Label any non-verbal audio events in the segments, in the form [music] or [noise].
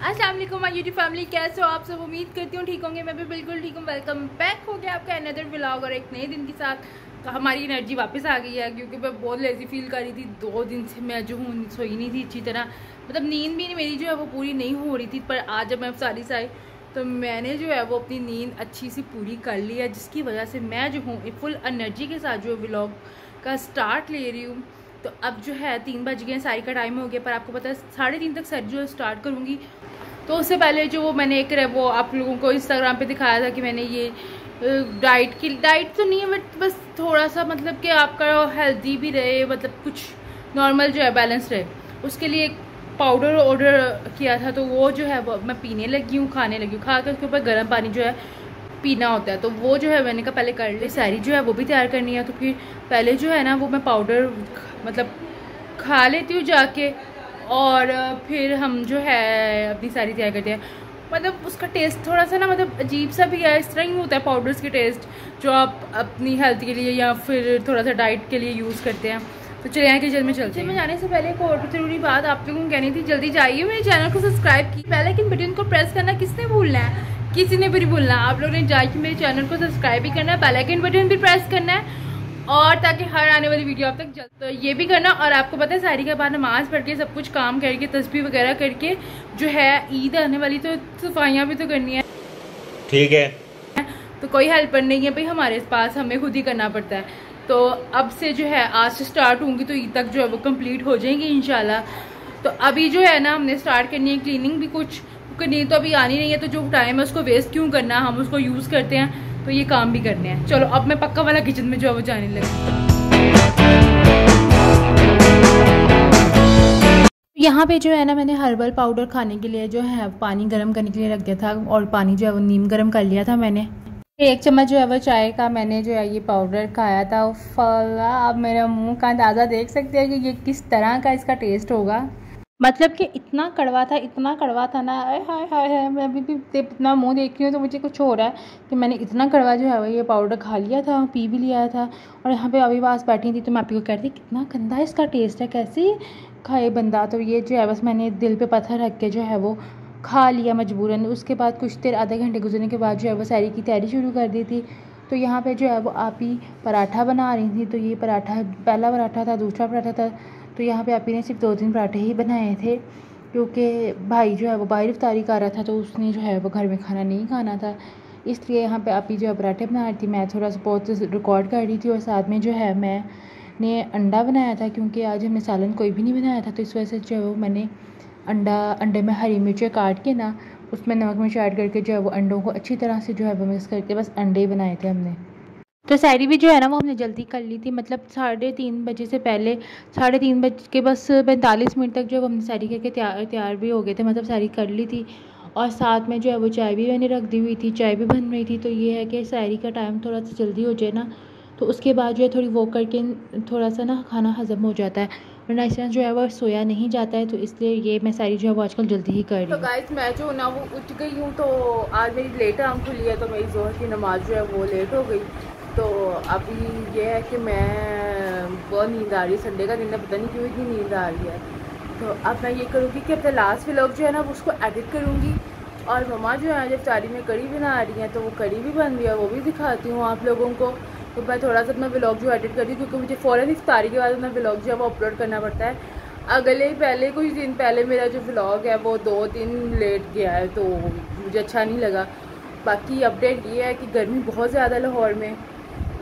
अस्सलाम वालेकुम, my YouTube family कैसे हो आप सब? उम्मीद करती हूँ ठीक होंगे। मैं भी बिल्कुल ठीक हूँ। वेलकम बैक हो गया आपका अनदर व्लॉग और एक नए दिन के साथ। तो हमारी एनर्जी वापस आ गई है क्योंकि मैं बहुत लेजी फील कर रही थी। दो दिन से मैं जो हूँ, सोई नहीं थी अच्छी तरह। मतलब नींद भी मेरी जो है वो पूरी नहीं हो रही थी, पर आज जब मैं सारी से आई तो मैंने जो है वो अपनी नींद अच्छी सी पूरी कर ली है, जिसकी वजह से मैं जो हूँ फुल एनर्जी के साथ जो व्लॉग का स्टार्ट ले रही हूँ। तो अब जो है, तीन बज गए सारी का टाइम हो गया, पर आपको पता है, साढ़े तीन तक सर जो स्टार्ट करूँगी। तो उससे पहले जो वो मैंने एक वो आप लोगों को इंस्टाग्राम पे दिखाया था कि मैंने ये डाइट की डाइट तो नहीं है बट बस थोड़ा सा मतलब कि आपका हेल्दी भी रहे मतलब कुछ नॉर्मल जो है बैलेंस रहे। उसके लिए एक पाउडर ऑर्डर किया था तो वो जो है, वो मैं पीने लगी हूँ, खाने लगी हूँ। खा कर उसके ऊपर गर्म पानी जो है पीना होता है तो वो जो है मैंने कहा पहले कर ली सारी जो है वो भी तैयार करनी है तो फिर पहले जो है ना वो मैं पाउडर मतलब खा लेती हूँ जाके और फिर हम जो है अपनी सारी तैयार करते हैं। मतलब उसका टेस्ट थोड़ा सा ना मतलब अजीब सा भी है इस तरह ही होता है पाउडर्स के टेस्ट जो आप अपनी हेल्थ के लिए या फिर थोड़ा सा डाइट के लिए यूज़ करते हैं। तो चले यहाँ किचन में चलते हैं मैं जाने से पहले एक और ज़रूरी बात आप लोगों को कहनी थी जल्दी जाइए मेरे चैनल को सब्सक्राइब की पहले किन बटन को प्रेस करना किसने भूलना है? किसी ने भी नहीं भूलना आप लोगों ने जाके मेरे चैनल को सब्सक्राइब भी करना है बेलाइकन बटन भी प्रेस करना है और ताकि हर आने वाली वीडियो आप तक जल्द तो ये भी करना। और आपको पता है सारी के बाद नमाज़ पढ़ के सब कुछ काम करके तस्वीर वगैरह करके जो है ईद आने वाली तो सफाइयाँ भी तो करनी है। ठीक है। तो कोई हेल्पर नहीं है भाई हमारे पास हमें खुद ही करना पड़ता है। तो अब से जो है आज से स्टार्ट होंगी तो ईद तक जो है वो कंप्लीट हो जाएँगी इनशाला तो अभी जो है ना हमने स्टार्ट करनी है क्लीनिंग भी कुछ। नींद तो अभी आनी नहीं है तो जो टाइम है उसको वेस्ट क्यों करना हम उसको यूज़ करते हैं तो ये काम भी करने हैं। चलो, अब मैं पक्का वाला किचन में जो है वो जाने लगी। यहाँ पे जो है ना, मैंने हर्बल पाउडर खाने के लिए जो है, पानी गर्म करने के लिए रख दिया था और पानी जो है वो नीम गर्म कर लिया था मैंने। एक चम्मच जो है वो चाय का मैंने जो है ये पाउडर खाया था। फला, अब मेरा मुँह का अंदाज़ा देख सकते हैं कि ये किस तरह का इसका टेस्ट होगा। मतलब कि इतना कड़वा था, इतना कड़वा था ना हाय हाय हाय हाय, मैं अभी भी इतना मुँह देख रही हूँ तो मुझे कुछ हो रहा है। कि मैंने इतना कड़वा जो है ये पाउडर खा लिया था, पी भी लिया था और यहाँ पे अभी पास बैठी थी तो मैं आपको को कह रही थी, कितना गंदा इसका टेस्ट है, कैसे खाए बंदा? तो ये जो है बस मैंने दिल पर पत्थर रख के जो है वो खा लिया मजबूरन। उसके बाद कुछ देर, आधे घंटे गुजरने के बाद जो है वो सैरी की तैयारी शुरू कर दी थी। तो यहाँ पे जो है वो आप ही पराठा बना रही थी तो ये पराठा, पहला पराठा था, दूसरा पराठा था तो यहाँ पे आपी ने सिर्फ़ दो तीन पराठे ही बनाए थे, क्योंकि भाई जो है वो बाहर इफ्तारी कर रहा था तो उसने जो है वो घर में खाना नहीं खाना था। इसलिए यहाँ पे आपी जो है पराठे बना रही थी, मैं थोड़ा सा बहुत रिकॉर्ड कर रही थी और साथ में जो है मैं ने अंडा बनाया था, क्योंकि आज हमने सालन कोई भी नहीं बनाया था तो इस वजह से जो है वो मैंने अंडा, अंडे में हरी मिर्चें काट के ना, उसमें नमक मिर्च ऐड करके जो है वो अंडों को अच्छी तरह से जो है वो मिक्स करके बस अंडे ही बनाए थे हमने। तो सैरी भी जो है ना वो हमने जल्दी कर ली थी मतलब साढ़े तीन बजे से पहले साढ़े तीन बज के बस पैंतालीस मिनट तक जो हमने सैरी करके तैयार तैयार भी हो गए थे मतलब सैरी कर ली थी। और साथ में जो है वो चाय भी मैंने रख दी हुई थी चाय भी बन रही थी तो ये है कि सैरी का टाइम थोड़ा सा जल्दी हो जाए ना तो उसके बाद जो है थोड़ी वो करके थोड़ा सा ना खाना हज़म हो जाता है। वरना इस तरह जो है वो सोया नहीं जाता है तो इसलिए ये मैं सारी जो है वो आजकल जल्दी ही कर रही तो हूँ। तो गाइस मैं जो ना वो उठ गई हूँ तो आज मेरी लेट आँख खुली है तो मेरी जोहर की नमाज़ जो है वो लेट हो गई। तो अभी ये है कि मैं बहुत नींद आ रही है संडे का दिन है, पता नहीं क्यों इतनी नींद आ रही है। तो अब मैं ये करूँगी कि अपना लास्ट व्लॉग जो है ना, उसको एडिट करूँगी। और मम्मा जो है जब चारी में कड़ी बना रही हैं तो वो कड़ी भी बन रही है, वो भी दिखाती हूँ आप लोगों को। तो मैं थोड़ा सा अपना ब्लॉग जो एडिट कर रही हूँ, क्योंकि मुझे फ़ौरन इफ्तारी के बाद अपना ब्लॉग जो है, वो अपलोड करना पड़ता है। अगले, पहले, कुछ दिन पहले मेरा जो ब्लॉग है, वो दो दिन लेट गया है तो मुझे अच्छा नहीं लगा। बाकी अपडेट ये है कि गर्मी बहुत ज़्यादा लाहौर में।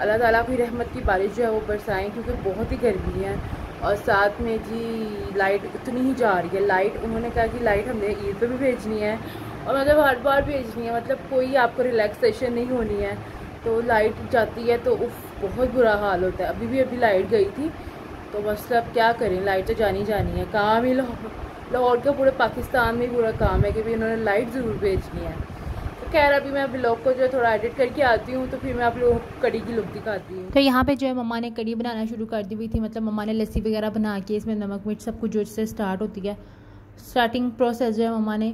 अल्लाह ताला की रहमत की बारिश जो है वो बरसाएँ, क्योंकि बहुत ही गर्मी है। और साथ में जी, लाइट उतनी ही जा रही है। लाइट, उन्होंने कहा कि लाइट हमने ईद पे भी भेजनी है और मतलब हर बार भेजनी है। मतलब कोई आपको रिलैक्सेशन नहीं होनी है। तो लाइट जाती है तो उफ, बहुत बुरा हाल होता है। अभी भी, अभी लाइट गई थी। तो मतलब क्या करें, लाइट तो जानी जानी है। काम ही लाहौर लाहौर का पूरे पाकिस्तान में पूरा काम है कि भाई उन्होंने लाइट ज़रूर भेजनी है। खैर अभी मैं ब्लॉग को जो है थोड़ा एडिट करके आती हूँ तो फिर मैं आप लोगों कड़ी की लुक दिखाती हूँ। तो यहाँ पे जो है मम्मा ने कड़ी बनाना शुरू कर दी हुई थी मतलब मम्मा ने लस्सी वगैरह बना के इसमें नमक मिर्च सब कुछ जो से स्टार्ट होती है। स्टार्टिंग प्रोसेस जो है मम्मा ने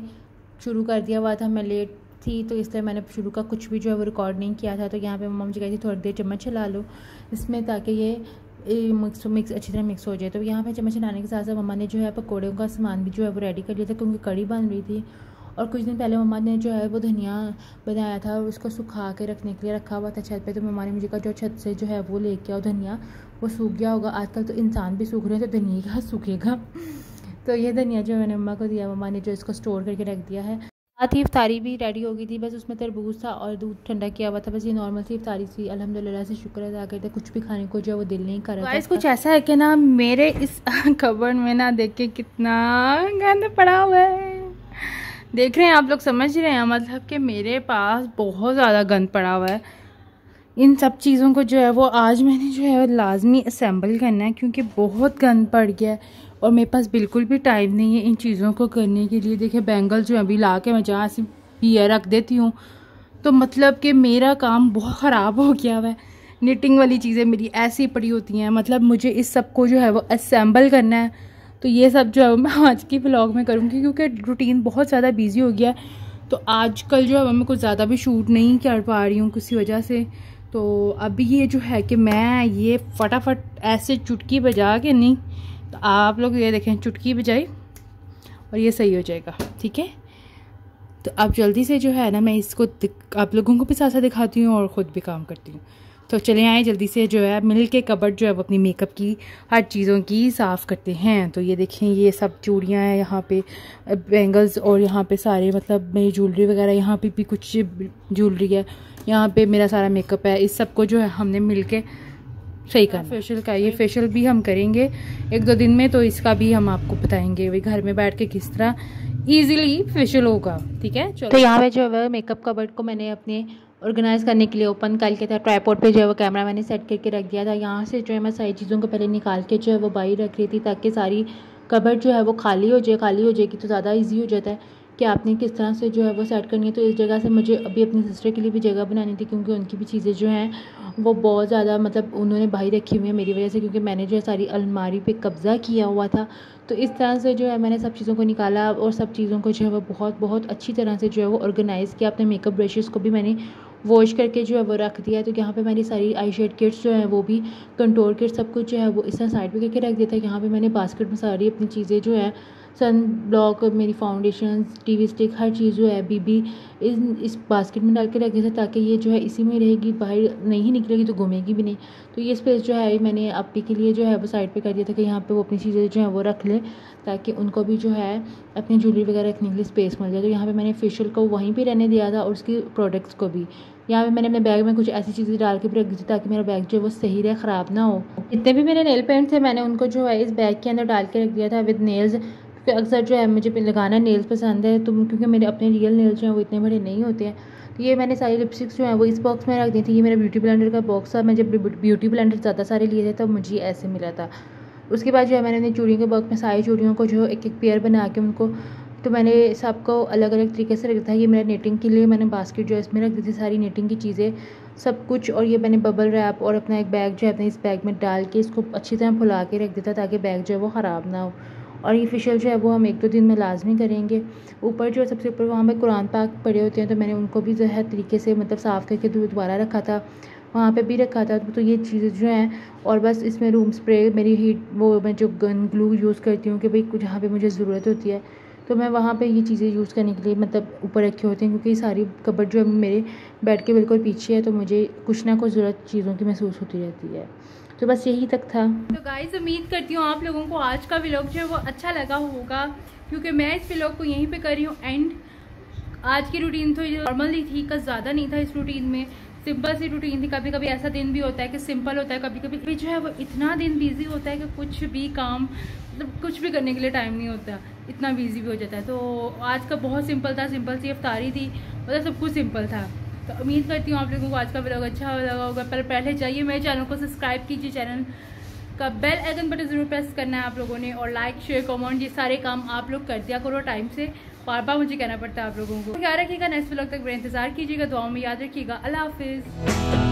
शुरू कर दिया हुआ था मैं लेट थी तो इसलिए मैंने शुरू का कुछ भी जो है वो रिकॉर्ड नहीं किया था। तो यहाँ पे मम्मा मुझे कहती थोड़ी देर चम्मच चला लो इसमें, ताकि ये मिक्स मिक्स अच्छी तरह मिक्स हो जाए। तो यहाँ पे चम्मच चलाने के साथ साथ मम्मा ने जो है पकौड़ों का सामान भी जो है वो रेडी कर लिया था, क्योंकि कड़ी बन रही थी। और कुछ दिन पहले मम्मा ने जो है वो धनिया बनाया था और उसको सुखा के रखने के लिए रखा हुआ था छत पे तो मम्मा ने मुझे कहा जो छत से जो है वो लेके आओ धनिया वो सूख गया होगा। आजकल तो इंसान भी सूख रहे हैं तो धनिया कहाँ सूखेगा? [laughs] तो ये धनिया जो मैंने मम्मा को दिया मम्मा ने जो इसको स्टोर करके रख दिया है। साथ ही इफ्तारी भी रेडी हो गई थी बस उसमें तरबूज था और दूध ठंडा किया हुआ था। बस ये नॉर्मल सी इफ्तारी थी। अल्हम्दुलिल्लाह से शुक्र अदा करते कुछ भी खाने को जो है वो दिल नहीं कर रहा था। कुछ ऐसा है कि ना मेरे इस [laughs] कबर्ड में ना देख के कितना गंद पड़ा हुआ है। देख रहे हैं, आप लोग समझ रहे हैं मतलब कि मेरे पास बहुत ज़्यादा गंद पड़ा हुआ है। इन सब चीज़ों को जो है, वो आज मैंने जो है, लाजमी असम्बल करना है, क्योंकि बहुत गंद पड़ गया है। और मेरे पास बिल्कुल भी टाइम नहीं है इन चीज़ों को करने के लिए। देखिए बैंगल जो अभी ला के मैं जहाँ से पिया रख देती हूँ। तो मतलब कि मेरा काम बहुत ख़राब हो गया हुआ है। निटिंग वाली चीज़ें मेरी ऐसी पड़ी होती हैं मतलब मुझे इस सबको जो है, वो असम्बल करना है। तो ये सब जो है मैं [laughs] आज की ब्लॉग में करूँगी क्योंकि रूटीन बहुत ज़्यादा बिज़ी हो गया है। तो आजकल जो है मैं कुछ ज़्यादा भी शूट नहीं कर पा रही हूँ किसी वजह से। तो अभी ये जो है कि मैं ये फटाफट ऐसे चुटकी बजा के नहीं तो आप लोग ये देखें चुटकी बजाई और ये सही हो जाएगा, ठीक है? तो अब जल्दी से जो है ना मैं इसको आप लोगों को भी साथ दिखाती हूँ और ख़ुद भी काम करती हूँ। तो चले आए जल्दी से जो है मिल के कबर्ड जो है वो अपनी मेकअप की हर चीज़ों की साफ़ करते हैं। तो ये देखें ये सब चूड़ियाँ हैं यहाँ पे बैंगल्स और यहाँ पे सारे मतलब मेरी ज्वेलरी वगैरह यहाँ पे भी कुछ ज्वेलरी है। यहाँ पे मेरा सारा मेकअप है इस सबको जो है हमने मिल के सही करना। फेशियल का ये फेशियल भी हम करेंगे एक दो दिन में तो इसका भी हम आपको बताएँगे भाई घर में बैठ के किस तरह ईजिली फेशियल होगा। ठीक है चलो। तो यहाँ पे जो है मेकअप कबर्ड को मैंने अपने ऑर्गेनाइज करने के लिए ओपन कर के था ट्राईपोर्ट पे जो है वो कैमरा मैंने सेट करके रख दिया था। यहाँ से जो है मैं सारी चीज़ों को पहले निकाल के जो है वो बाहर रख रही थी ताकि सारी कबर जो है वो खाली हो जाए, खाली हो जाएगी तो ज़्यादा ईजी हो जाता है कि आपने किस तरह से जो है वो सेट करनी है। तो इस जगह से मुझे अभी अपनी सिस्टर के लिए भी जगह बनानी थी क्योंकि उनकी भी चीज़ें जो हैं वो बहुत ज़्यादा मतलब उन्होंने बाहर रखी हुई है मेरी वजह से क्योंकि मैंने जो है सारी अलमारी पे कब्ज़ा किया हुआ था। तो इस तरह से जो है मैंने सब चीज़ों को निकाला और सब चीज़ों को जो है वो बहुत बहुत अच्छी तरह से जो है वो ऑर्गेनाइज़ किया। अपने मेकअप ब्रशेज़ को भी मैंने वॉश करके जो है वो रख दिया तो यहाँ पे मेरी सारी आई शेड किट्स जो है वो भी कंट्रोल किट सब कुछ जो है वो इस तरह साइड पे करके रख दिया था। यहाँ पे मैंने बास्केट में सारी अपनी चीज़ें जो है सन ब्लॉक मेरी फाउंडेशन टी वी स्टिक हर चीज़ जो है अभी भी इस बास्केट में डाल के रखे थे ताकि ये जो है इसी में रहेगी, बाहर नहीं निकलेगी तो घूमेगी भी नहीं। तो ये स्पेस जो है, मैंने अपी के लिए जो है वो साइड पे कर दिया था कि यहाँ पे वो अपनी चीज़ें जो है वो रख लें, ताकि उनको भी जो है, अपनी ज्वेलरी वगैरह रखने के लिए स्पेस मिल जाए। तो यहाँ पर मैंने फेशियल को वहीं पे रहने दिया था और उसकी प्रोडक्ट्स को भी। यहाँ पे मैंने अपने बैग में कुछ ऐसी चीज़ें डाल के भी रख दी थी ताकि मेरा बैग जो है वो सही रहे, ख़राब ना हो। जितने भी मेरे नेल पेंट थे, मैंने उनको जो है इस बैग के अंदर डाल के रख दिया था विद नेल्स क्योंकि अक्सर जो है मुझे लगाना नेल्स पसंद है तो क्योंकि मेरे अपने रियल नेल्स जो हैं वो इतने बड़े नहीं होते हैं। तो ये मैंने सारी लिपस्टिक्स जो हैं वो इस बॉक्स में रख दी थी। ये मेरा ब्यूटी ब्लेंडर का बॉक्स था, मैं जब ब्यूटी ब्लेंडर ज़्यादा सारे लिए थे, तब मुझे ऐसे मिला था। उसके बाद जो है मैंने चूड़ियों के बॉक्स में सारी चूड़ियों को जो एक एक पेयर बना के उनको तो मैंने सबको अलग अलग तरीके से रखा था। ये मेरा नेटिंग के लिए मैंने बास्केट जो है, इसमें रख दी थी सारी नेटिंग की चीज़ें, सब कुछ और ये मैंने बबल रैप और अपना एक बैग जो है, अपने इस बैग में डाल के इसको अच्छी तरह फुला के रख देता ताकि बैग जो है वो ख़राब ना हो। और ये फेशियल जो है, वो हम एक दो दिन में लाजमी करेंगे। ऊपर जो सबसे ऊपर वहाँ पर कुरान पाक पड़े होते हैं तो मैंने उनको भी जो है, तरीके से मतलब साफ़ करके दोबारा रखा था। वहाँ पे भी रखा था तो ये चीज़ें जो हैं, और बस इसमें रूम स्प्रे मेरी हीट वो मैं जो गन ग्लू यूज़ करती हूँ कि भाई जहाँ पे मुझे ज़रूरत होती है। तो मैं वहाँ पे ये चीज़ें यूज़ करने के लिए मतलब ऊपर रखे होते हैं, क्योंकि ये सारी कबर्ड जो है मेरे बेड के बिल्कुल पीछे है तो मुझे कुछ ना कुछ ज़रूरत चीज़ों की महसूस होती रहती है। तो बस यही तक था। तो गाइस उम्मीद करती हूँ आप लोगों को आज का व्लॉग जो है वो अच्छा लगा होगा, क्योंकि मैं इस व्लॉग को यहीं पे कर रही हूँ। एंड आज की रूटीन तो नॉर्मल ही थी कल ज़्यादा नहीं था इस रूटीन में। सिंपल सी रूटीन थी। कभी कभी ऐसा दिन भी होता है कि सिंपल होता है कभी कभी जो है वो इतना दिन बिज़ी होता है कि कुछ भी काम मतलब कुछ भी करने के लिए टाइम नहीं होता, इतना बिज़ी भी हो जाता है। तो आज का बहुत सिंपल था सिंपल सी अफ्तारी थी मतलब सब कुछ सिंपल था। तो उम्मीद करती हूँ आप लोगों को आज का ब्लॉग अच्छा लगा होगा। पर पहले जाइए मेरे चैनल को सब्सक्राइब कीजिए। चैनल का बेल आइकन बटन ज़रूर प्रेस करना है आप लोगों ने और लाइक शेयर कमेंट ये सारे काम आप लोग कर दिया करो टाइम से। बार बार मुझे कहना पड़ता है आप लोगों को। ख्याल रखिएगा नेक्स्ट ब्लॉग तक मेरा इंतज़ार कीजिएगा दुआ में याद रखिएगा। अल्लाह हाफिज़।